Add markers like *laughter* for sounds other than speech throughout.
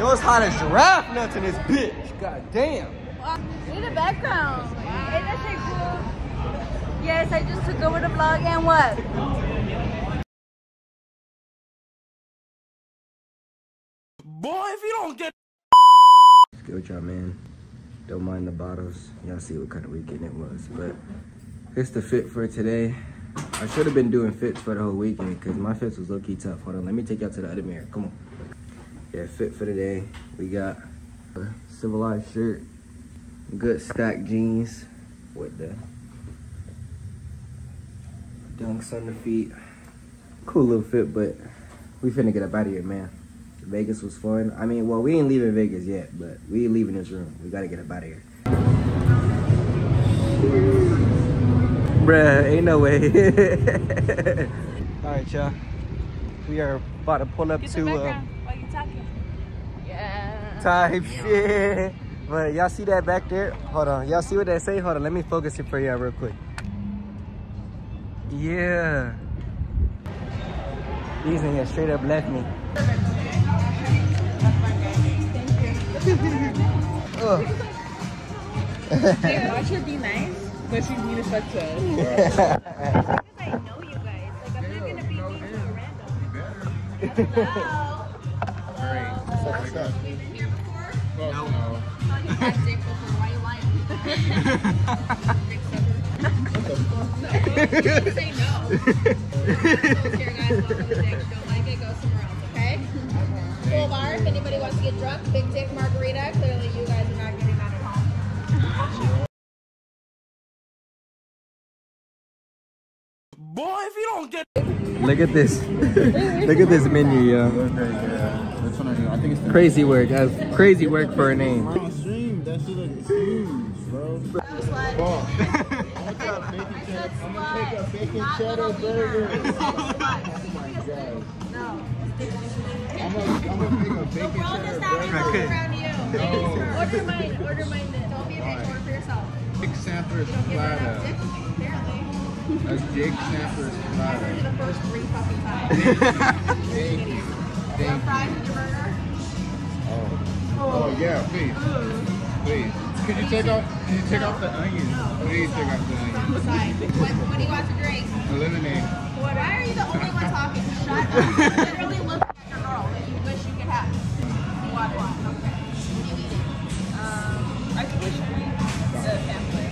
It was hot as giraffe nuts in this bitch. God damn. In the background. Ain't that shit cool? Yes, I just took over the vlog and what? Boy, if you don't get. What's good with y'all, man? Don't mind the bottles. Y'all see what kind of weekend it was. But it's the fit for today. I should have been doing fits for the whole weekend because my fits was low-key tough. Hold on, let me take y'all to the other mirror. Come on. Yeah, fit for today. We got a civilized shirt, good stack jeans with the dunks on the feet. Cool little fit, but we finna get up out of here, man. Vegas was fun. I mean, well, we ain't leaving Vegas yet, but we ain't leaving this room. We gotta get up out of here. Bruh, ain't no way. *laughs* All right, y'all. We are about to pull up Get the to uh, background while you talking. Yeah. Type shit. But y'all see that back there? Hold on. Y'all see what that say? Hold on. Let me focus it for y'all real quick. Yeah. These niggas straight up left me. Ugh. Watch her be nice, but she's mean as fuck to us. *laughs* I know you guys. Like, I'm not gonna be mean to a random. Hello. What's up? Fuck no. You had dick before. You lying? Dick sucker. Say no. *laughs* at this. *laughs* Look at this menu, yo. Which one are you? I think it's the Crazy work. That's crazy work for a name. on stream. That shit looks huge, bro. Fuck. I'm gonna take a bacon cheddar burger. My. No. I'm gonna, I'm gonna take a The bacon world cheddar is not burger. revolving around you. Order mine. Order mine then. Don't be a bitch. Order for yourself. Jake Snapper's Give That's Jake Snapper's Those platter. are the first three fucking times. *laughs* Thank you. Some Thank fries with your burger. Oh. Oh yeah, please. Please. Could you take off can you take off the onions? Please take off the On the onions. What, what do you want to drink? Eliminate. Why are you the only one talking? *laughs* Shut up. Literally look at your girl that you wish you could have. What? What? Okay. What are you eating? Um, I could wish you the pamphlet.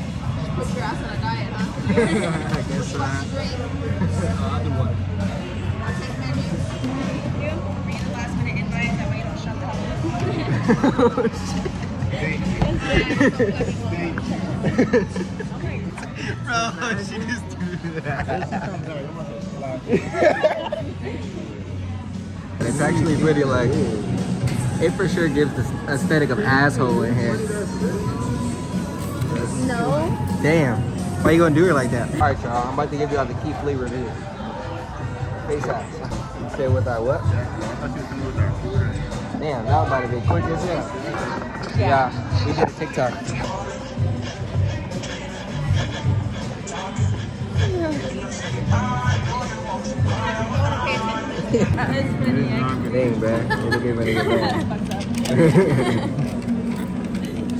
Put your ass on a diet, huh? *laughs* Bro, she just threw that. It's actually pretty like, it for sure gives the aesthetic of asshole in here. No. Damn. Why you gonna do her like that? All right, y'all. I'm about to give y'all the key flavor of it. Face. You say with that what? Damn, that was about to be quick as hell. Yeah, we did a TikTok. That is funny. Dang, bruh. Look at me get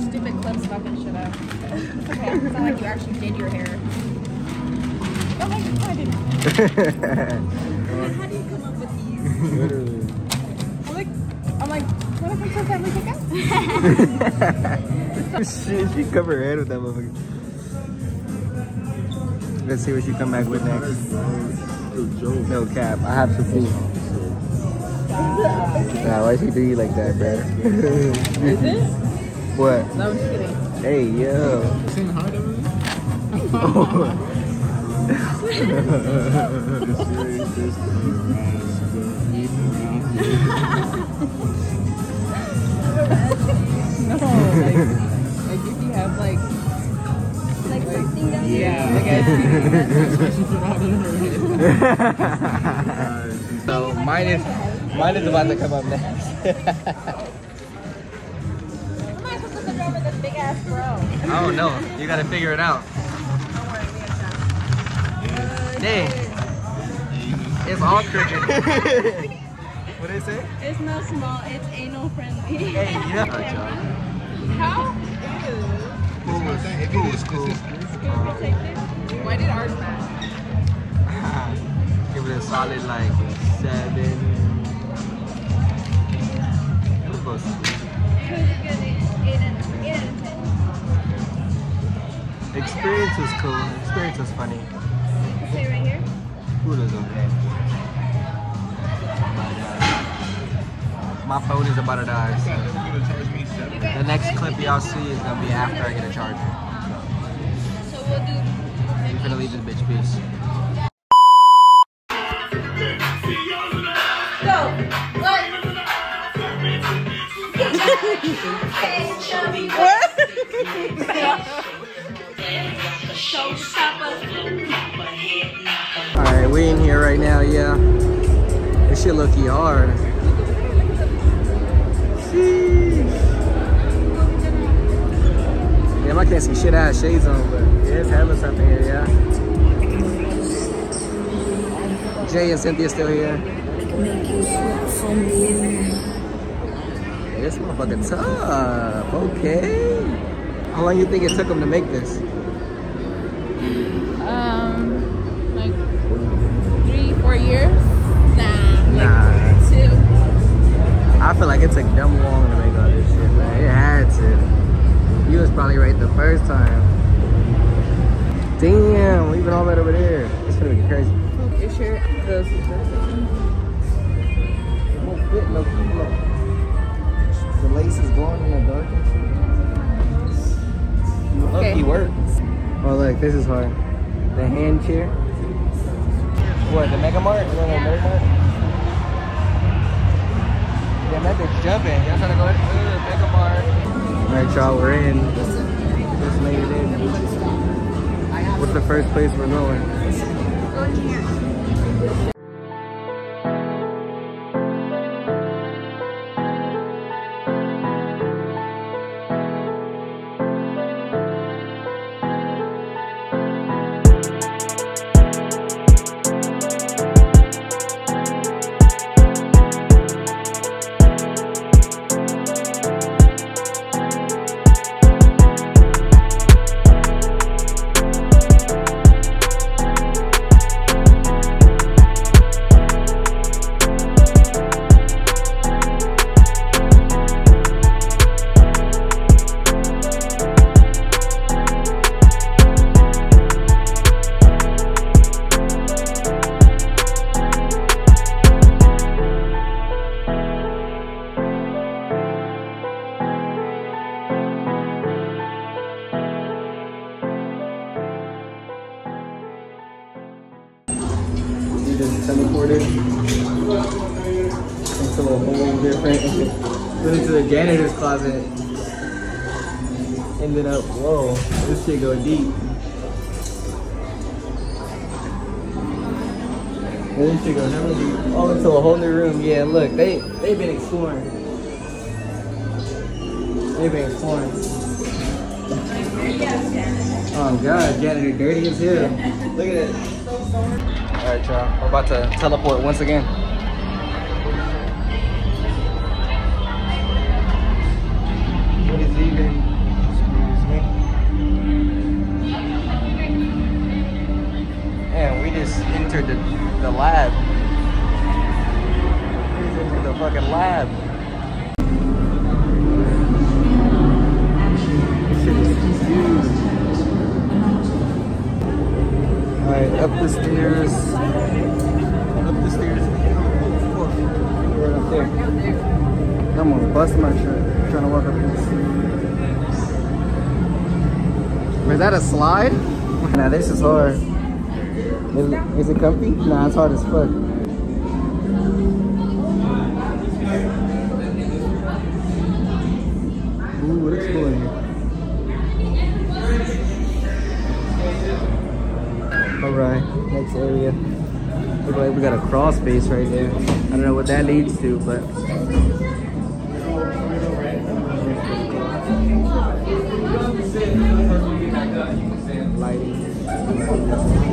Stupid clips fucking shit up. Okay, it's not like you actually did your hair. Oh my god, I didn't. *laughs* How do you come up with these? Literally. *laughs* I'm like, I'm what if I'm so family pickup? Shit, she covered her head with that motherfucker. Let's see what she come back with next. No cap, I have to see. Nah, why she do you like that, bro? Is it? what? No, I'm just kidding. Hey, yo. Saying hi to me? *laughs* No, like, like if you have like, Like something down yeah, like I *laughs* so mine is mine is about to come up next. How am I supposed to over this big ass bro? I don't know. You gotta figure it out. Don't worry, we have time. Dang. It's all crooked. *laughs* What did it say? It's not small, it's anal friendly. Hey, yeah. Alright, y'all. How? Pool was, pool was cool. Why did ours match? *laughs* Give it a solid like seven. It was close. Experience was cool. Experience was funny. Say right here. Food is okay. My phone is about to die. So the next clip y'all see is gonna be after I get a charger. So we'll do. I'm gonna leave this bitch peace. Alright, we in here right now, yeah. This shit look hard. Can't shit. I have shades on, but yeah, it's stuff in here, yeah. Jay and Cynthia still here. This motherfucker tough. Okay. How long you think it took them to make this? Um, like three, four years? Nah. Like Nah. two. I feel like it took dumb long to make all this shit, man. It had to. You was probably right the first time. Damn, leaving all that over there. It's gonna be crazy. Your shirt goes It won't fit no kilo. The lace is going in the dark and shit. Okay. Lucky work. Oh look, this is hard. The hand chair. What, the Omega Mart? You want the Omega Mart? Damn, that bitch jumping. Y'all trying to go in? Ugh, Mega Mart. Alright, y'all, we're in. Just made it in. What's the first place we're going? Go into a whole different, went into the janitor's closet. Ended up, whoa, this shit go deep. This shit go deep. Oh, into a whole new room. Yeah, look, they they've been exploring. They've been exploring. Oh god, janitor dirty as hell. Look at it. Alright y'all, we're about to teleport once again. Lab. Is. Alright, up the stairs. Up the stairs. Right up there. I'm gonna bust my shirt trying to walk up this. Was that a slide? Nah, this is hard. Is is it comfy? Nah, it's hard as fuck. Next area. Look like we got a crawl space right there. I don't know what that leads to, but. Lighting.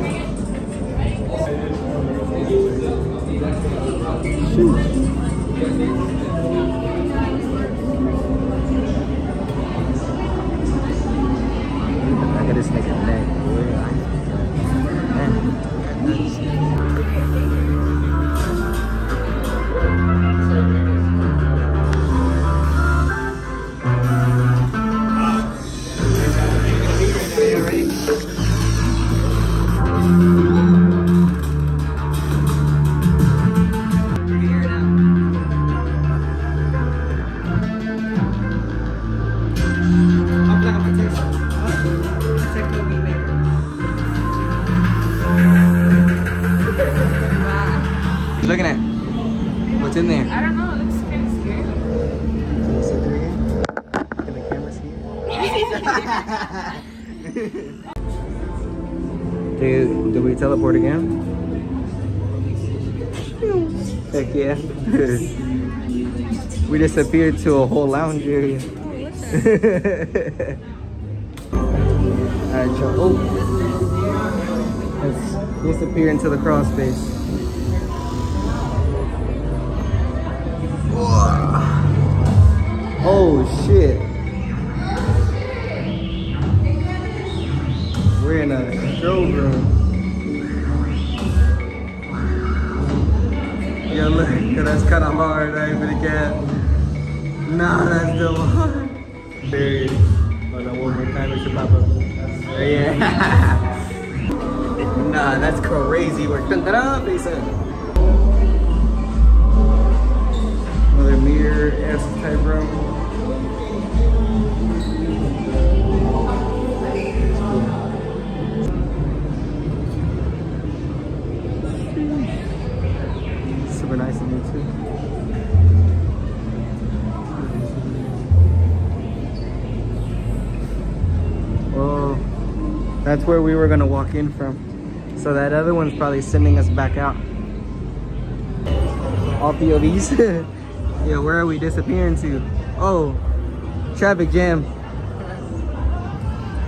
We disappeared to a whole lounge area. Oh, *laughs* Alright, y'all. Oh. Let's disappear into the crawl space. Oh shit. We're in a control room. Yeah, look, 'cause that's kind of hard, right, for the cat. Nah, that's still hard. There it is. Hold on, one more time, it should pop up. Oh, yeah. nah, that's crazy work. Dun, dun, dun, they said. Another mirror-esque type room. That's where we were gonna walk in from. So that other one's probably sending us back out. All POVs. *laughs* yeah, where are we disappearing to? Oh, traffic jam.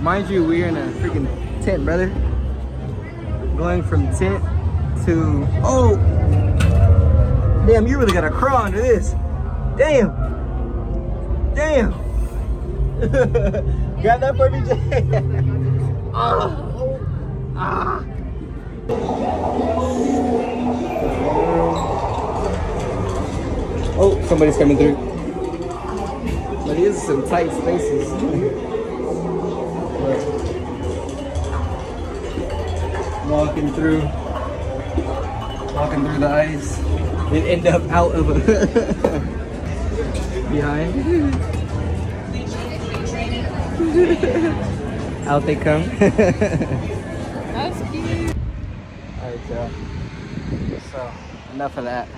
Mind you, we're in a freaking tent, brother. Going from tent to oh damn you really gotta crawl under this damn damn *laughs* grab that for me Jay *laughs* oh. ah. oh somebody's coming through but these are some tight spaces walking through walking through the ice and end up out of a *laughs* behind. *laughs* *laughs* out they come. *laughs* That's cute. Alright, y'all. So, enough of that.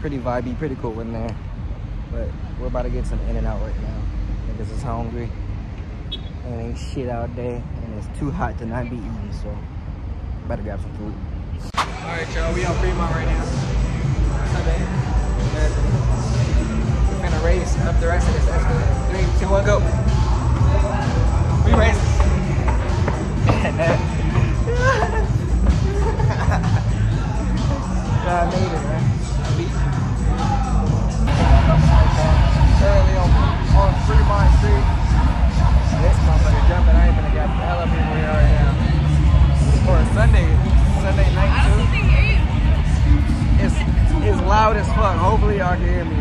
Pretty vibey, pretty cool in there. But we're about to get some in and out right now. Niggas is hungry. And ain't shit out there. And it's too hot to not be eating, so better grab some food. Alright, y'all, we on Fremont right now. Sunday. And we're gonna race up the rest of this escalator. Three, two, one, go. We then. yeah, I made it, man. I beat you. On, on Fremont Street. This motherfucker jumping. I ain't gonna get the hell here where we are right now. For a Sunday, Sunday night too. think they hear you. It's it's loud as fuck. Hopefully y'all can hear me,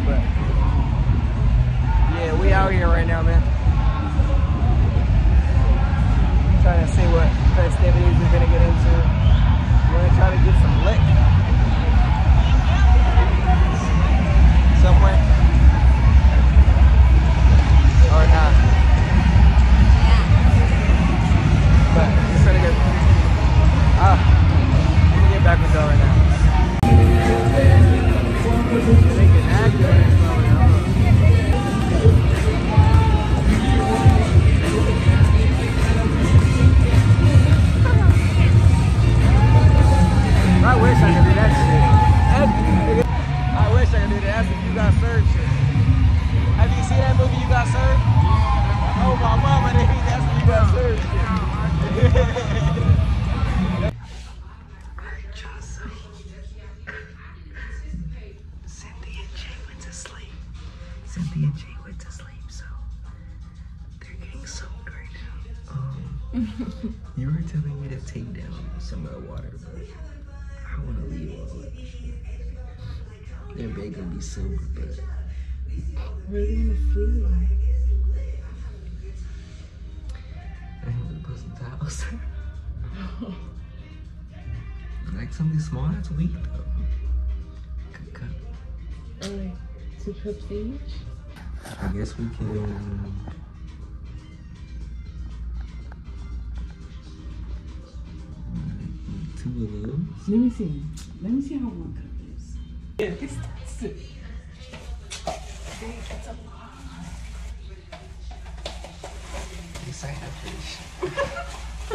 put *laughs* like something small, that's weak though. Cut, cut. Or like two cups each. I guess we can. Um, two of those. Let me see. Let me see how one cup is. You signed up for this shit. You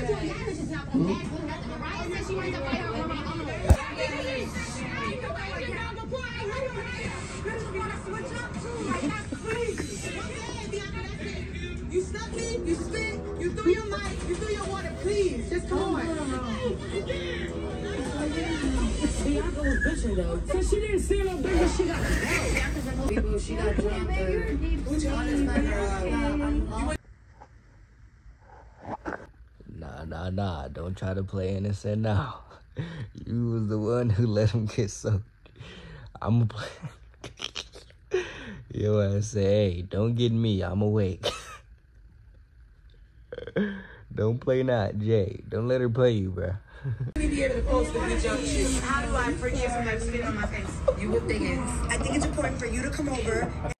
You stuck me, you spit, you threw your mic, you threw your water, please, just come on. Bianca was bitching though. So she didn't see no baby, she got People, she got drunk. Nah. Don't try to play innocent now. *laughs* You was the one who let him get soaked. I'ma play. *laughs* Yo, I say, hey, don't get me. I'm awake. *laughs* don't play not, Jay. Don't let her play you, bruh. be able to post the good jump shit. How do I forgive somebody spit on my face? You whip their hands. I think it's important for you to come over